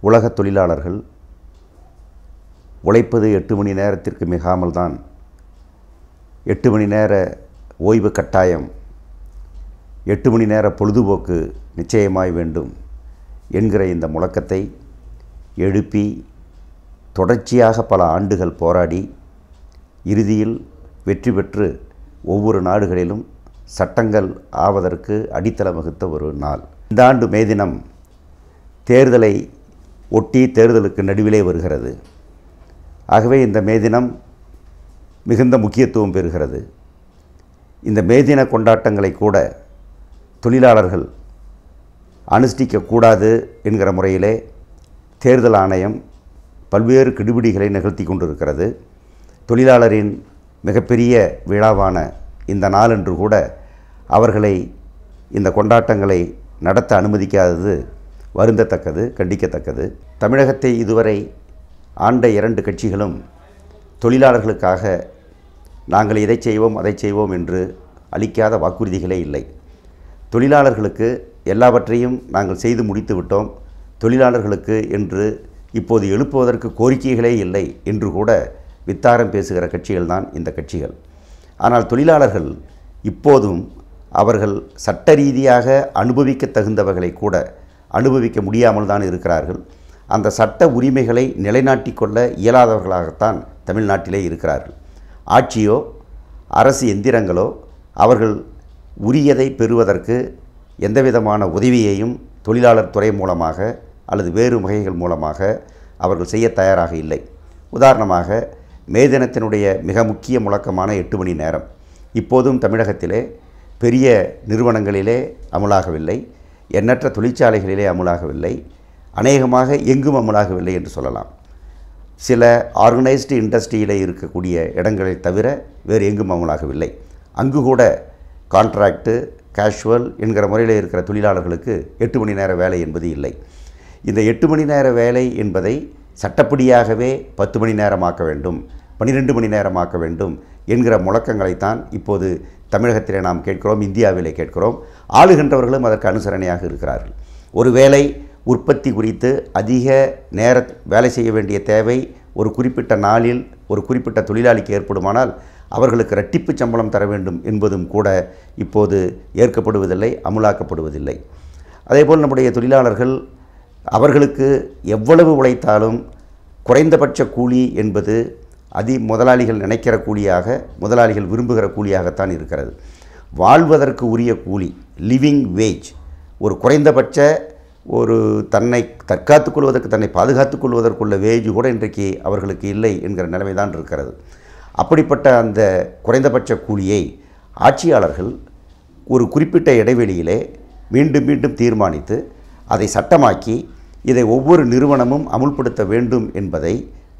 உலக தொழிலாளர்கள் உழைப்பது எட்டு மணி நேரத்திற்கு மிகாமல் தான் எட்டு மணி நேர ஓய்வு கட்டாயம் எட்டு மணி நேர பொழுதுபோக்கு நிச்சயமாய் வேண்டும் என்கிற இந்த முழக்கத்தை எழுப்பி தொடர்ச்சியாக பல ஆண்டுகள் போராடி இறுதியில் வெற்றி பெற்று ஒவ்வொரு நாடுகளிலும் சட்டங்கள் ஆவதற்கு அடித்தளம் வகுத்த ஒரு நாள். இந்த ஆண்டு மே தினம் தேர்தலை ஒட்டி தேர்தலுக்கு நடுவிலே வருகிறது. ஆகவே இந்த மே தினம் மிகுந்த முக்கியத்துவம் பெறுகிறது. இந்த மே தின கொண்டாட்டங்களை கூட தொழிலாளர்கள் அனுஷ்டிக்கக்கூடாது என்கிற முறையிலே தேர்தல் ஆணையம் பல்வேறு கெடுபிடிகளை நிகழ்த்தி கொண்டிருக்கிறது. தொழிலாளரின் மிகப்பெரிய விழாவான இந்த நாளன்று கூட அவர்களை இந்த கொண்டாட்டங்களை நடத்த அனுமதிக்காதது வருந்தத்தக்கது கண்டிக்கத்தக்கது. தமிழகத்தை இதுவரை ஆண்ட இரண்டு கட்சிகளும் தொழிலாளர்களுக்காக நாங்கள் இதை செய்வோம் அதை செய்வோம் என்று அளிக்காத வாக்குறுதிகளே இல்லை. தொழிலாளர்களுக்கு எல்லாவற்றையும் நாங்கள் செய்து முடித்து விட்டோம். தொழிலாளர்களுக்கு என்று இப்போது எழுப்புவதற்கு கோரிக்கைகளே இல்லை என்று கூட வித்தாரம் பேசுகிற கட்சிகள் தான் இந்த கட்சிகள். ஆனால் தொழிலாளர்கள் இப்போதும் அவர்கள் சட்ட ரீதியாக அனுபவிக்க தகுந்தவர்களை கூட அனுபவிக்க முடியாமல் தான் இருக்கிறார்கள். அந்த சட்ட உரிமைகளை நிலைநாட்டி கொள்ள இயலாதவர்களாகத்தான் தமிழ்நாட்டிலே இருக்கிறார்கள். ஆட்சியோ அரசு எந்திரங்களோ அவர்கள் உரியதை பெறுவதற்கு எந்தவிதமான உதவியையும் தொழிலாளர் துறை மூலமாக அல்லது வேறு வகைகள் மூலமாக அவர்கள் செய்ய தயாராக இல்லை. உதாரணமாக மே தினத்தினுடைய மிக முக்கிய முழக்கமான எட்டு மணி நேரம் இப்போதும் தமிழகத்திலே பெரிய நிறுவனங்களிலே அமலாகவில்லை. எண்ணற்ற தொழிற்சாலைகளிலே அமலாகவில்லை. அநேகமாக எங்கும் அமலாகவில்லை என்று சொல்லலாம். சில ஆர்கனைஸ்டு இண்டஸ்ட்ரியிலே இருக்கக்கூடிய இடங்களை தவிர வேறு எங்கும் அமலாகவில்லை. அங்கு கூட கான்ட்ராக்டு கேஷுவல் என்கிற முறையில் இருக்கிற தொழிலாளர்களுக்கு எட்டு மணி நேர வேலை என்பது இல்லை. இந்த எட்டு மணி நேர வேலை என்பதை சட்டப்படியாகவே பத்து மணி நேரமாக்க வேண்டும். பன்னிரெண்டு மணி நேரமாக்க வேண்டும் என்கிற முழக்கங்களைத்தான் இப்போது தமிழகத்திலே நாம் கேட்கிறோம் இந்தியாவிலே கேட்கிறோம். ஆளுகின்றவர்களும் அதற்கு அனுசரணையாக இருக்கிறார்கள். ஒருவேளை உற்பத்தி குறித்து அதிக நேர வேலை செய்ய வேண்டிய தேவை ஒரு குறிப்பிட்ட நாளில் ஒரு குறிப்பிட்ட தொழிலாளிக்கு ஏற்படுமானால் அவர்களுக்கு இரட்டிப்பு சம்பளம் தர வேண்டும் என்பதும் கூட இப்போது ஏற்கப்படுவதில்லை அமுலாக்கப்படுவதில்லை. அதேபோல் நம்முடைய தொழிலாளர்கள் அவர்களுக்கு எவ்வளவு உழைத்தாலும் குறைந்தபட்ச கூலி என்பது அதி முதலாளிகள் நினைக்கிற கூலியாக முதலாளிகள் விரும்புகிற கூலியாகத்தான் இருக்கிறது. வாழ்வதற்கு உரிய கூலி லிவிங் வேஜ் ஒரு குறைந்தபட்ச ஒரு தன்னை தற்காத்துக் கொள்வதற்கு தன்னை பாதுகாத்துக் கொள்வதற்குள்ள வேஜ் கூட இன்றைக்கு அவர்களுக்கு இல்லை என்கிற நிலைமை தான் இருக்கிறது. அப்படிப்பட்ட அந்த குறைந்தபட்ச கூலியை ஆட்சியாளர்கள் ஒரு குறிப்பிட்ட இடைவெளியிலே மீண்டும் மீண்டும் தீர்மானித்து அதை சட்டமாக்கி இதை ஒவ்வொரு நிறுவனமும் அமுல்படுத்த வேண்டும் என்பதை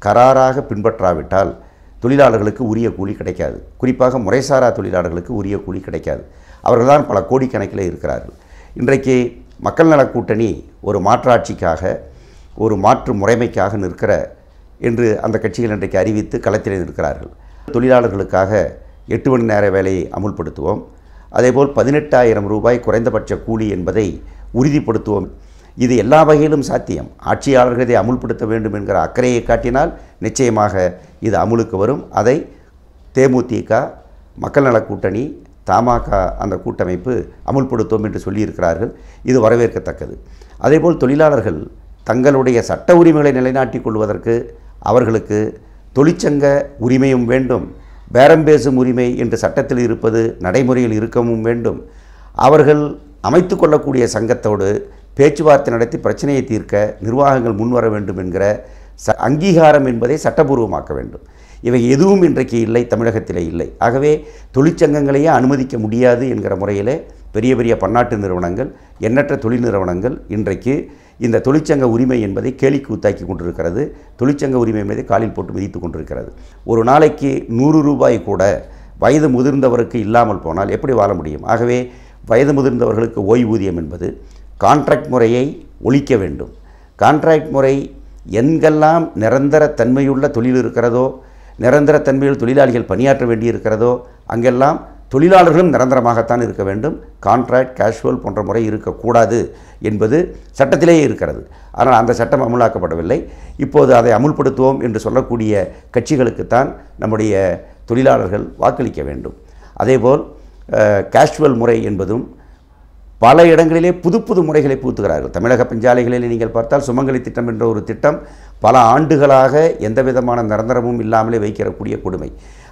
கராராக பின்பற்றாவிட்டால் தொழிலாளர்களுக்கு உரிய கூலி கிடைக்காது. குறிப்பாக முறைசாரா தொழிலாளர்களுக்கு உரிய கூலி கிடைக்காது. அவர்கள்தான் பல கோடிக்கணக்கில் இருக்கிறார்கள். இன்றைக்கு மக்கள் நலக் கூட்டணி ஒரு மாற்றாட்சிக்காக ஒரு மாற்று முறைமைக்காக நிற்கிற என்று அந்த கட்சிகள் இன்றைக்கு அறிவித்து களத்தில் நிற்கிறார்கள். தொழிலாளர்களுக்காக எட்டு மணி நேர வேலையை அமுல்படுத்துவோம். அதேபோல் பதினெட்டாயிரம் ரூபாய் குறைந்தபட்ச கூலி என்பதை உறுதிப்படுத்துவோம் இது எல்லா வகையிலும் சாத்தியம். ஆட்சியாளர்கள் இதை அமுல்படுத்த வேண்டும் என்கிற அக்கறையை காட்டினால் நிச்சயமாக இது அமுலுக்கு வரும். அதை தேமுதிக மக்கள் நலக் கூட்டணி தமாக அந்த கூட்டமைப்பு அமுல்படுத்தும் என்று சொல்லியிருக்கிறார்கள். இது வரவேற்கத்தக்கது. அதேபோல் தொழிலாளர்கள் தங்களுடைய சட்ட உரிமைகளை நிலைநாட்டிக் கொள்வதற்கு அவர்களுக்கு தொழிற்சங்க உரிமையும் வேண்டும். பேரம் பேசும் உரிமை என்று சட்டத்தில் இருப்பது நடைமுறையில் இருக்கவும் வேண்டும். அவர்கள் அமைத்து கொள்ளக்கூடிய சங்கத்தோடு பேச்சுவார்த்தை நடத்தி பிரச்சனையை தீர்க்க நிர்வாகங்கள் முன்வர வேண்டும் என்கிற ச அங்கீகாரம் என்பதை சட்டபூர்வமாக்க வேண்டும். இவை எதுவும் இன்றைக்கு இல்லை தமிழகத்திலே இல்லை. ஆகவே தொழிற்சங்கங்களையே அனுமதிக்க முடியாது என்கிற முறையிலே பெரிய பெரிய பன்னாட்டு நிறுவனங்கள் எண்ணற்ற தொழில் நிறுவனங்கள் இன்றைக்கு இந்த தொழிற்சங்க உரிமை என்பதை கேலிக்கு உத்தாக்கி கொண்டிருக்கிறது. தொழிற்சங்க உரிமை என்பதை காலில் போட்டு மிதித்து கொண்டிருக்கிறது. ஒரு நாளைக்கு நூறு ரூபாய் கூட வயது முதிர்ந்தவருக்கு இல்லாமல் போனால் எப்படி வாழ முடியும்? ஆகவே வயது முதிர்ந்தவர்களுக்கு ஓய்வூதியம் என்பது கான்ட்ராக்ட் முறையை ஒழிக்க வேண்டும். கான்ட்ராக்ட் முறை எங்கெல்லாம் நிரந்தர தன்மையுள்ள தொழில் இருக்கிறதோ நிரந்தர தன்மையில் தொழிலாளிகள் பணியாற்ற வேண்டியிருக்கிறதோ அங்கெல்லாம் தொழிலாளர்களும் நிரந்தரமாகத்தான் இருக்க வேண்டும். கான்ட்ராக்ட் கேஷுவல் போன்ற முறை இருக்கக்கூடாது என்பது சட்டத்திலேயே இருக்கிறது. ஆனால் அந்த சட்டம் அமுலாக்கப்படவில்லை. இப்போது அதை அமுல்படுத்துவோம் என்று சொல்லக்கூடிய கட்சிகளுக்குத்தான் நம்முடைய தொழிலாளர்கள் வாக்களிக்க வேண்டும். அதேபோல் கேஷுவல் முறை என்பதும் பல இடங்களிலே புது புது முறைகளை புகுத்துகிறார்கள். தமிழக பஞ்சாலைகளில் நீங்கள் பார்த்தால் சுமங்கலி திட்டம் என்ற ஒரு திட்டம் பல ஆண்டுகளாக எந்த விதமான நிரந்தரமும் இல்லாமலே வைக்கிறக்கூடிய கொடுமை.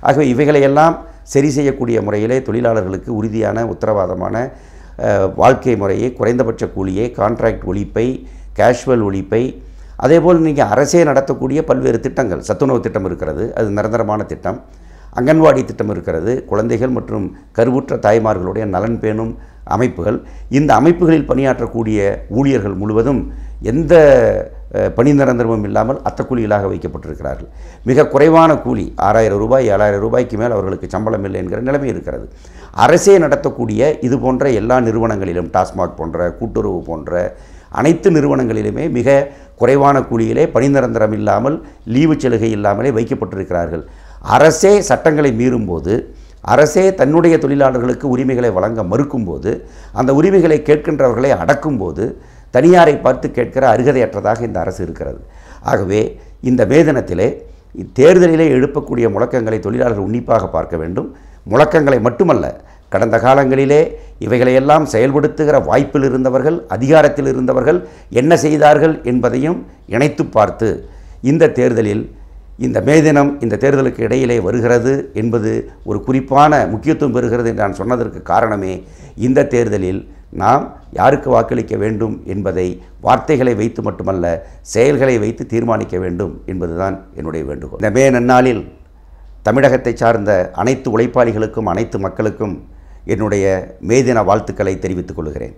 ஆகவே இவைகளையெல்லாம் சரி செய்யக்கூடிய முறையிலே தொழிலாளர்களுக்கு உறுதியான உத்தரவாதமான வாழ்க்கை முறையை குறைந்தபட்ச கூலியை கான்ட்ராக்ட் ஒழிப்பை கேஷுவல் ஒழிப்பை அதேபோல் நீங்கள் அரசே நடத்தக்கூடிய பல்வேறு திட்டங்கள். சத்துணவு திட்டம் இருக்கிறது அது நிரந்தரமான திட்டம். அங்கன்வாடி திட்டம் இருக்கிறது குழந்தைகள் மற்றும் கருவுற்ற தாய்மார்களுடைய நலன் பேணும் அமைப்புகள் இந்த அமைப்புகளில் பணியாற்றக்கூடிய ஊழியர்கள் முழுவதும் எந்த பணி நிரந்தரமும் இல்லாமல் அத்தக்கூலிகளாக வைக்கப்பட்டிருக்கிறார்கள். மிக குறைவான கூலி ஆறாயிரம் ரூபாய் ஏழாயிரம் ரூபாய்க்கு மேல் அவர்களுக்கு சம்பளம் இல்லை என்கிற நிலைமை இருக்கிறது. அரசே நடத்தக்கூடிய இது போன்ற எல்லா நிறுவனங்களிலும் டாஸ்மாக் போன்ற கூட்டுறவு போன்ற அனைத்து நிறுவனங்களிலுமே மிக குறைவான கூலியிலே பணி நிரந்தரம் இல்லாமல் லீவு சலுகை இல்லாமலே வைக்கப்பட்டிருக்கிறார்கள். அரசே சட்டங்களை மீறும்போது அரசே தன்னுடைய தொழிலாளர்களுக்கு உரிமைகளை வழங்க மறுக்கும்போது அந்த உரிமைகளை கேட்கின்றவர்களை அடக்கும்போது தனியாரை பார்த்து கேட்கிற அருகதையற்றதாக இந்த அரசு இருக்கிறது. ஆகவே இந்த வேதனத்திலே தேர்தலிலே எழுப்பக்கூடிய முழக்கங்களை தொழிலாளர்கள் உன்னிப்பாக பார்க்க வேண்டும். முழக்கங்களை மட்டுமல்ல கடந்த காலங்களிலே இவைகளையெல்லாம் செயல்படுத்துகிற வாய்ப்பில் இருந்தவர்கள் அதிகாரத்தில் இருந்தவர்கள் என்ன செய்தார்கள் என்பதையும் இணைத்து பார்த்து இந்த தேர்தலில் இந்த மே தினம் இந்த தேர்தலுக்கு இடையிலே வருகிறது என்பது ஒரு குறிப்பான முக்கியத்துவம் பெறுகிறது என்று நான் சொன்னதற்கு காரணமே இந்த தேர்தலில் நாம் யாருக்கு வாக்களிக்க வேண்டும் என்பதை வார்த்தைகளை வைத்து மட்டுமல்ல செயல்களை வைத்து தீர்மானிக்க வேண்டும் என்பதுதான் என்னுடைய வேண்டுகோள். இந்த மே நன்னாளில் தமிழகத்தை சார்ந்த அனைத்து உழைப்பாளிகளுக்கும் அனைத்து மக்களுக்கும் என்னுடைய மே தின வாழ்த்துக்களை தெரிவித்துக் கொள்கிறேன்.